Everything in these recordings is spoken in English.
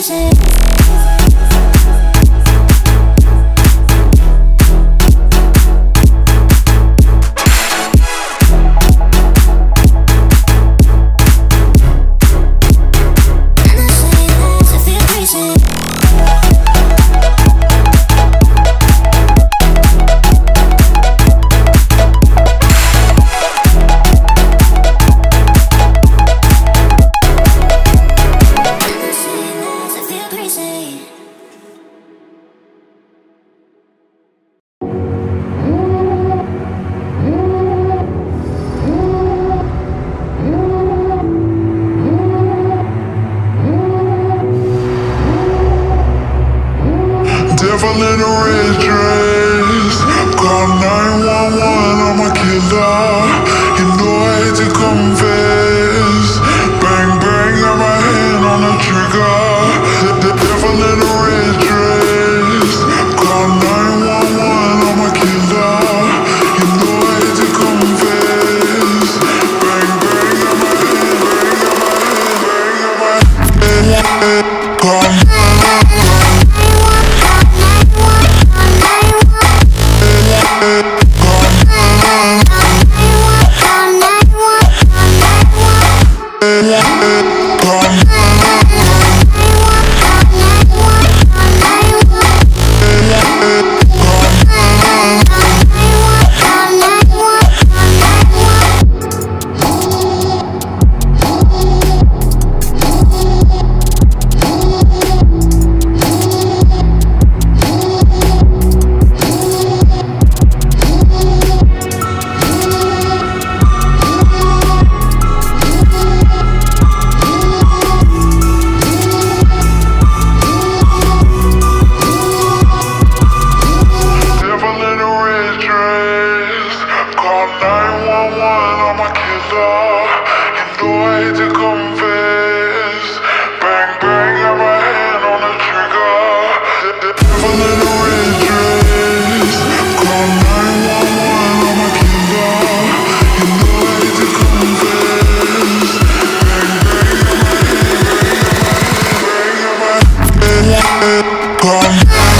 crazy. Know I hate to confess. Bang bang, got my hand on the trigger. Call 911, I'm a killer. You know I hate to confess. Bang bang, bang, bang,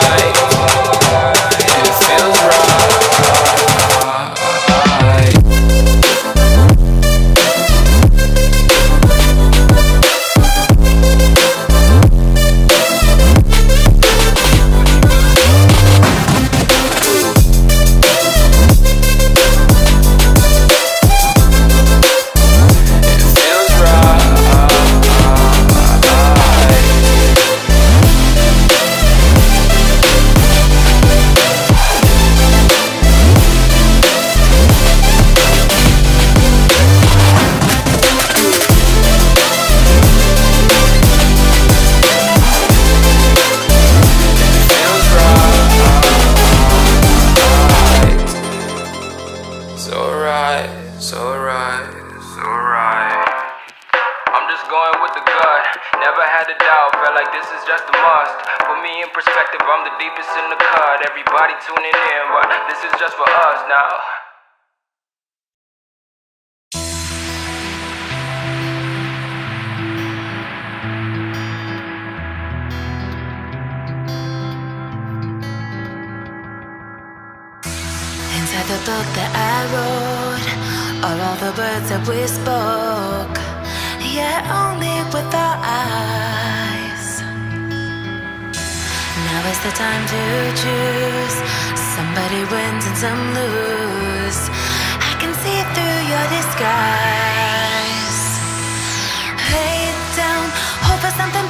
This is just for us now. Inside the book that I wrote are all the words that we spoke, yet only with our eyes. Is the time to choose. Somebody wins and some lose. I can see through your disguise. Lay it down, hope for something